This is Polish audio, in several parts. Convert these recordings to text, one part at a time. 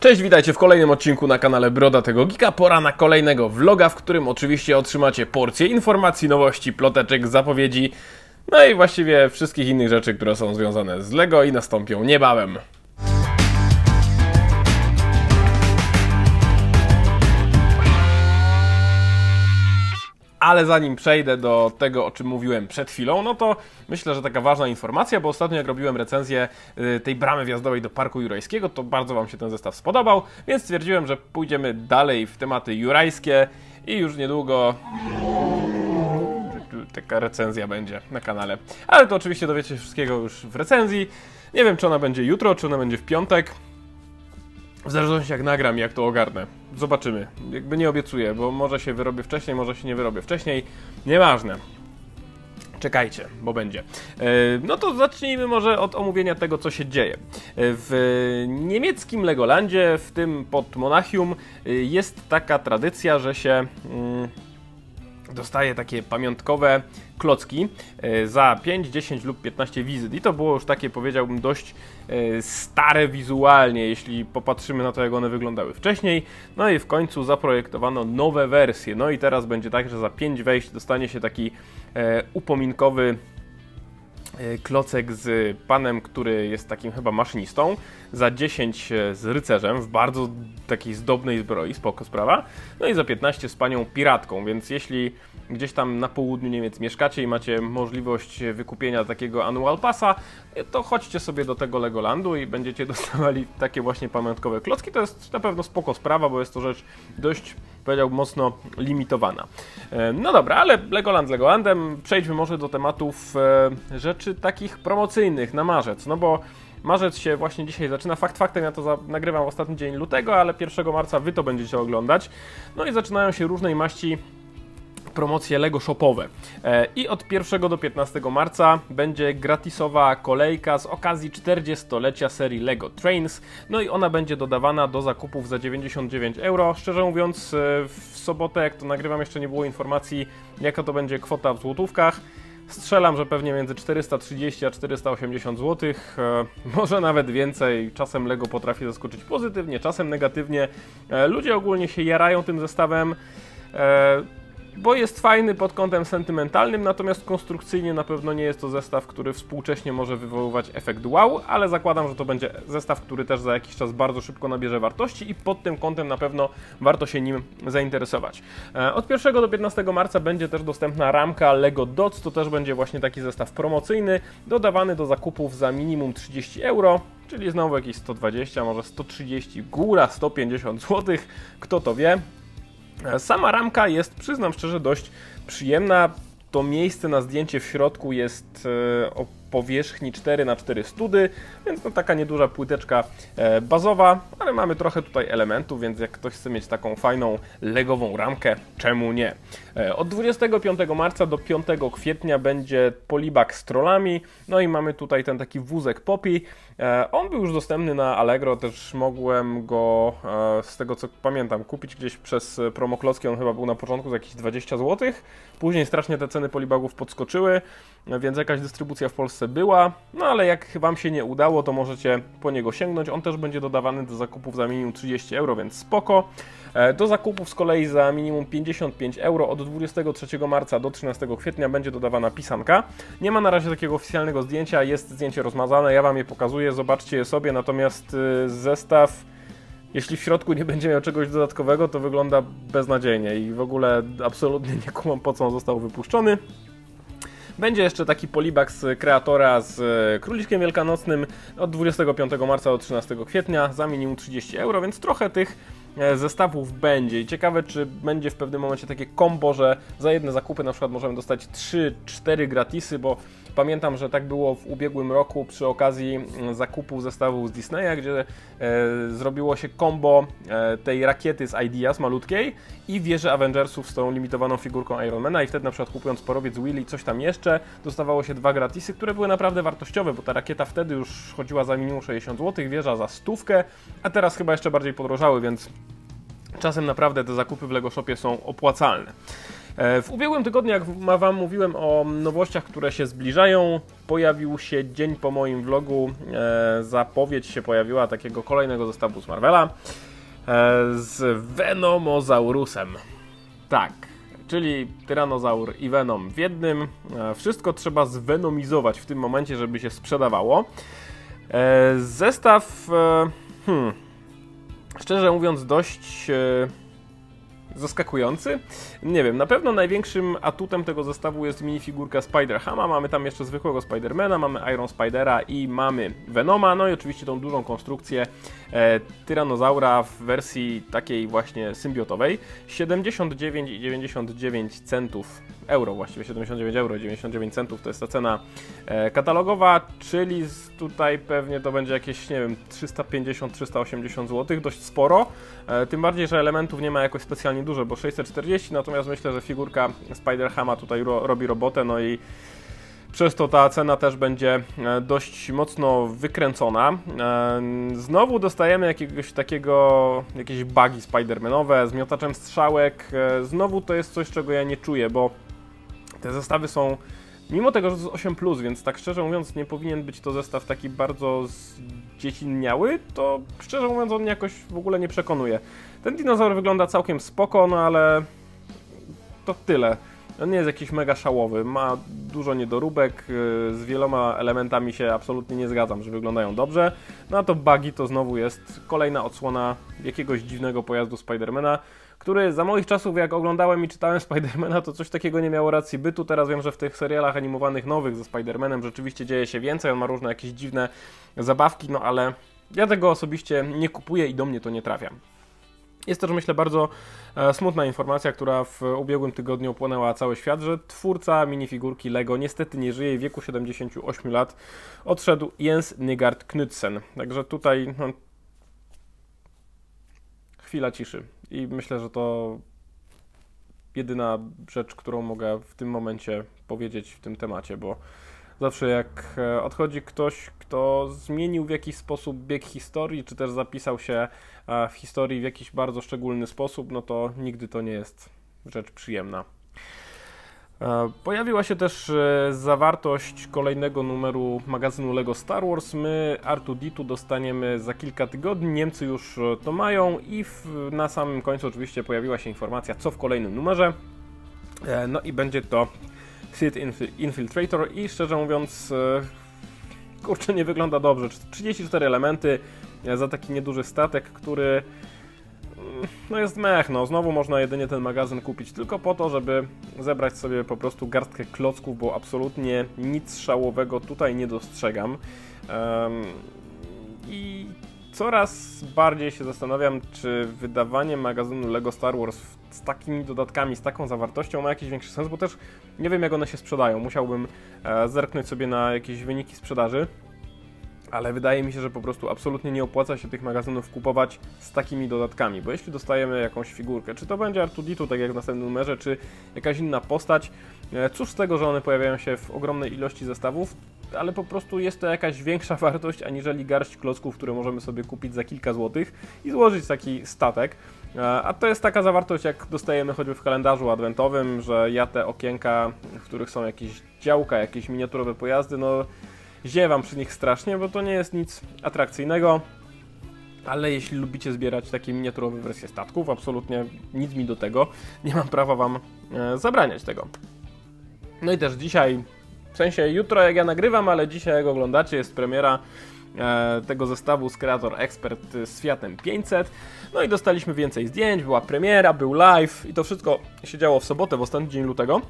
Cześć, witajcie w kolejnym odcinku na kanale Broda tego Gika. Pora na kolejnego vloga, w którym oczywiście otrzymacie porcję informacji, nowości, ploteczek, zapowiedzi, no i właściwie wszystkich innych rzeczy, które są związane z LEGO i nastąpią niebawem. Ale zanim przejdę do tego, o czym mówiłem przed chwilą, no to myślę, że taka ważna informacja, bo ostatnio jak robiłem recenzję y, tej bramy wjazdowej do Parku Jurajskiego, to bardzo Wam się ten zestaw spodobał, więc stwierdziłem, że pójdziemy dalej w tematy jurajskie i już niedługo taka recenzja będzie na kanale. Ale to oczywiście dowiecie się wszystkiego już w recenzji. Nie wiem, czy ona będzie jutro, czy ona będzie w piątek. W zależności jak nagram jak to ogarnę. Zobaczymy. Jakby nie obiecuję, bo może się wyrobię wcześniej, może się nie wyrobię wcześniej. Nieważne. Czekajcie, bo będzie. E, no to zacznijmy może od omówienia tego, co się dzieje. E, w niemieckim Legolandzie, w tym pod Monachium, e, jest taka tradycja, że się mm, dostaje takie pamiątkowe klocki e, za 5, 10 lub 15 wizyt. I to było już takie, powiedziałbym, dość e, stare wizualnie, jeśli popatrzymy na to, jak one wyglądały wcześniej. No i w końcu zaprojektowano nowe wersje. No i teraz będzie tak, że za 5 wejść dostanie się taki e, upominkowy klocek z panem, który jest takim chyba maszynistą, za 10 z rycerzem w bardzo takiej zdobnej zbroi, spoko sprawa, no i za 15 z panią piratką, więc jeśli gdzieś tam na południu Niemiec mieszkacie i macie możliwość wykupienia takiego annual passa, to chodźcie sobie do tego Legolandu i będziecie dostawali takie właśnie pamiątkowe klocki. To jest na pewno spoko sprawa, bo jest to rzecz dość, powiedziałbym, mocno limitowana. E, no dobra, ale Legoland Legolandem. Przejdźmy może do tematów e, rzeczy takich promocyjnych na marzec, no bo Marzec się właśnie dzisiaj zaczyna. Fakt faktem, ja to nagrywam ostatni dzień lutego, ale 1 marca wy to będziecie oglądać. No i zaczynają się różnej maści promocje Lego Shopowe. E, I od 1 do 15 marca będzie gratisowa kolejka z okazji 40-lecia serii Lego Trains. No i ona będzie dodawana do zakupów za 99 euro. Szczerze mówiąc, e, w sobotę, jak to nagrywam, jeszcze nie było informacji, jaka to będzie kwota w złotówkach. Strzelam, że pewnie między 430 a 480 zł, e, może nawet więcej. Czasem Lego potrafi zaskoczyć pozytywnie, czasem negatywnie. Ludzie ogólnie się jarają tym zestawem bo jest fajny pod kątem sentymentalnym, natomiast konstrukcyjnie na pewno nie jest to zestaw, który współcześnie może wywoływać efekt wow, ale zakładam, że to będzie zestaw, który też za jakiś czas bardzo szybko nabierze wartości i pod tym kątem na pewno warto się nim zainteresować. E, od 1 do 15 marca będzie też dostępna ramka Lego Dots, to też będzie właśnie taki zestaw promocyjny, dodawany do zakupów za minimum 30 euro czyli znowu jakieś 120, może 130, góra 150 zł, kto to wie. Sama ramka jest, przyznam szczerze, dość przyjemna. To miejsce na zdjęcie w środku jest e, powierzchni 4 na 4 study, więc no taka nieduża płyteczka e, bazowa, ale mamy trochę tutaj elementów, więc jak ktoś chce mieć taką fajną legową ramkę, czemu nie? E, od 25 marca do 5 kwietnia będzie polibak z trollami, no i mamy tutaj ten taki wózek Poppy. E, on był już dostępny na Allegro, też mogłem go, z tego co pamiętam, kupić gdzieś przez promoklocki, on chyba był na początku za jakieś 20 zł, później strasznie te ceny polibagów podskoczyły, więc jakaś dystrybucja w Polsce była, no ale jak Wam się nie udało, to możecie po niego sięgnąć. On też będzie dodawany do zakupów za minimum 30 euro, więc spoko. E, do zakupów z kolei za minimum 55 euro od 23 marca do 13 kwietnia będzie dodawana pisanka. Nie ma na razie takiego oficjalnego zdjęcia, jest zdjęcie rozmazane, ja Wam je pokazuję, zobaczcie je sobie, natomiast y, zestaw jeśli w środku nie będzie miał czegoś dodatkowego, to wygląda beznadziejnie i w ogóle absolutnie nie kumam po co on został wypuszczony. Będzie jeszcze taki polibak z kreatora z e, Króliczkiem Wielkanocnym. Od 25 marca do 13 kwietnia za minimum 30 euro, więc trochę tych zestawów będzie. I ciekawe czy będzie w pewnym momencie takie kombo, że za jedne zakupy na przykład możemy dostać 3-4 gratisy, bo Pamiętam, że tak było w ubiegłym roku przy okazji mm, zakupu zestawów z Disneya, gdzie e, zrobiło się combo e, tej rakiety z Ideas malutkiej i wieży Avengersów z tą limitowaną figurką Ironmana i wtedy na przykład kupując porowiec Willy coś tam jeszcze, dostawało się dwa gratisy, które były naprawdę wartościowe, bo ta rakieta wtedy już chodziła za minimum 60 zł, wieża za stówkę, a teraz chyba jeszcze bardziej podrożały, więc czasem naprawdę te zakupy w Lego Shopie są opłacalne. E, w ubiegłym tygodniu, jak Wam mówiłem o nowościach, które się zbliżają, pojawił się dzień po moim vlogu, e, zapowiedź się pojawiła takiego kolejnego zestawu z Marvela z Venomozaurusem. Tak, czyli Tyranozaur i Venom w jednym. Wszystko trzeba zwenomizować w tym momencie, żeby się sprzedawało. Zestaw, hmm, szczerze mówiąc, dość zaskakujący. Nie wiem, na pewno największym atutem tego zestawu jest minifigurka Spider-Hama. Mamy tam jeszcze zwykłego Spidermana, mamy Iron Spidera i mamy Venoma, no i oczywiście tą dużą konstrukcję e, Tyrannozaura w wersji takiej właśnie symbiotowej. 79,99 centów euro, właściwie 79 euro 99 centów to jest ta cena e, katalogowa, czyli tutaj pewnie to będzie jakieś, nie wiem, 350-380 zł, dość sporo. E, tym bardziej, że elementów nie ma jakoś specjalnie dużo, bo 640, natomiast myślę, że figurka Spider-Hama tutaj ro robi robotę, no i przez to ta cena też będzie e, dość mocno wykręcona. Znowu dostajemy jakiegoś takiego, jakieś bugi Spidermanowe z miotaczem strzałek. Znowu to jest coś, czego ja nie czuję, bo te zestawy są, mimo tego, że to jest 8, więc tak szczerze mówiąc, nie powinien być to zestaw taki bardzo zdziecinniały, to szczerze mówiąc, on jakoś w ogóle nie przekonuje. Ten dinozaur wygląda całkiem spoko, no ale to tyle. On nie jest jakiś mega szałowy, ma dużo niedoróbek, y, z wieloma elementami się absolutnie nie zgadzam, że wyglądają dobrze. No a to buggy to znowu jest kolejna odsłona jakiegoś dziwnego pojazdu Spidermana, który za moich czasów, jak oglądałem i czytałem Spidermana, to coś takiego nie miało racji bytu. Teraz wiem, że w tych serialach animowanych nowych ze Spidermanem rzeczywiście dzieje się więcej, on ma różne jakieś dziwne zabawki, no ale ja tego osobiście nie kupuję i do mnie to nie trafia. Jest też, myślę, bardzo e, smutna informacja, która w ubiegłym tygodniu opłynęła cały świat, że twórca minifigurki Lego niestety nie żyje w wieku 78 lat. Odszedł Jens Nygard Knudsen. Także tutaj no, chwila ciszy. I myślę, że to jedyna rzecz, którą mogę w tym momencie powiedzieć w tym temacie, bo zawsze jak e, odchodzi ktoś, kto zmienił w jakiś sposób bieg historii, czy też zapisał się e, w historii w jakiś bardzo szczególny sposób, no to nigdy to nie jest rzecz przyjemna. E, pojawiła się też zawartość kolejnego numeru magazynu LEGO Star Wars. My R2D2 dostaniemy za kilka tygodni, Niemcy już to mają i w, na samym końcu oczywiście pojawiła się informacja, co w kolejnym numerze. No i będzie to Sith Infiltrator i szczerze mówiąc, e, kurczę, nie wygląda dobrze. 34 elementy e, za taki nieduży statek, który no jest mech, no znowu można jedynie ten magazyn kupić tylko po to, żeby zebrać sobie po prostu garstkę klocków, bo absolutnie nic szałowego tutaj nie dostrzegam. Um, I coraz bardziej się zastanawiam, czy wydawanie magazynu LEGO Star Wars z takimi dodatkami, z taką zawartością ma jakiś większy sens, bo też nie wiem jak one się sprzedają. Musiałbym e, zerknąć sobie na jakieś wyniki sprzedaży, ale wydaje mi się, że po prostu absolutnie nie opłaca się tych magazynów kupować z takimi dodatkami, bo jeśli dostajemy jakąś figurkę, czy to będzie Artuditu, tak jak w następnym numerze, czy jakaś inna postać, e, cóż z tego, że one pojawiają się w ogromnej ilości zestawów, ale po prostu jest to jakaś większa wartość, aniżeli garść klocków, które możemy sobie kupić za kilka złotych i złożyć taki statek. E, a to jest taka zawartość, jak dostajemy choćby w kalendarzu adwentowym, że ja te okienka, w których są jakieś działka, jakieś miniaturowe pojazdy, no ziewam przy nich strasznie, bo to nie jest nic atrakcyjnego. Ale jeśli lubicie zbierać takie miniaturowe wersje statków, absolutnie nic mi do tego. Nie mam prawa Wam e, zabraniać tego. No i też dzisiaj, w sensie jutro jak ja nagrywam, ale dzisiaj jak oglądacie jest premiera e, tego zestawu z Creator Expert z Fiatem 500. No i dostaliśmy więcej zdjęć, była premiera, był live i to wszystko się działo w sobotę, w ostatni dzień lutego.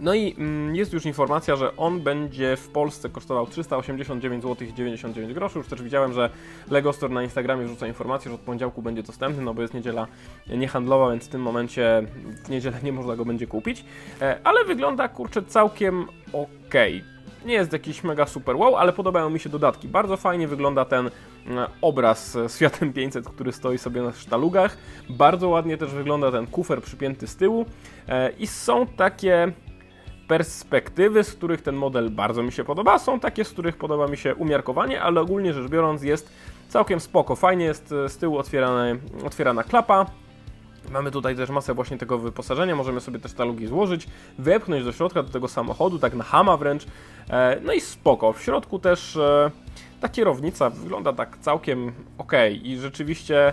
No i mm, jest już informacja, że on będzie w Polsce kosztował 389 zł 99 groszy. Już też widziałem, że Lego Store na Instagramie rzuca informację, że od poniedziałku będzie dostępny, no bo jest niedziela niehandlowa, więc w tym momencie w niedzielę nie można go będzie kupić. E, ale wygląda kurczę całkiem ok. Nie jest jakiś mega super wow, ale podobają mi się dodatki. Bardzo fajnie wygląda ten e, obraz z Fiatem 500, który stoi sobie na sztalugach. Bardzo ładnie też wygląda ten kufer przypięty z tyłu. E, I są takie perspektywy, z których ten model bardzo mi się podoba. Są takie, z których podoba mi się umiarkowanie, ale ogólnie rzecz biorąc jest całkiem spoko. Fajnie jest e, z tyłu otwierana, otwierana klapa. Mamy tutaj też masę właśnie tego wyposażenia, możemy sobie też talugi złożyć, wepchnąć do środka, do tego samochodu, tak na hama wręcz. E, no i spoko. W środku też e, ta kierownica wygląda tak całkiem ok i rzeczywiście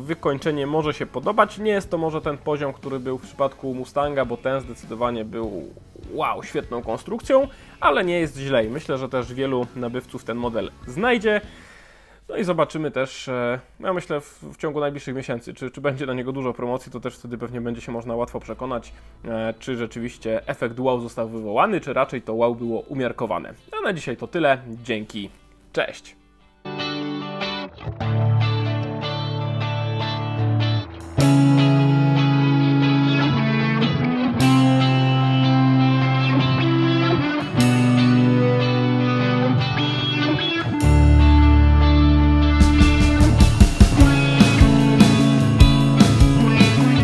wykończenie może się podobać. Nie jest to może ten poziom, który był w przypadku Mustanga, bo ten zdecydowanie był wow, świetną konstrukcją, ale nie jest źle i myślę, że też wielu nabywców ten model znajdzie. No i zobaczymy też, e, ja myślę w, w ciągu najbliższych miesięcy, czy, czy będzie na niego dużo promocji, to też wtedy pewnie będzie się można łatwo przekonać, e, czy rzeczywiście efekt wow został wywołany, czy raczej to wow było umiarkowane. A na dzisiaj to tyle, dzięki, cześć!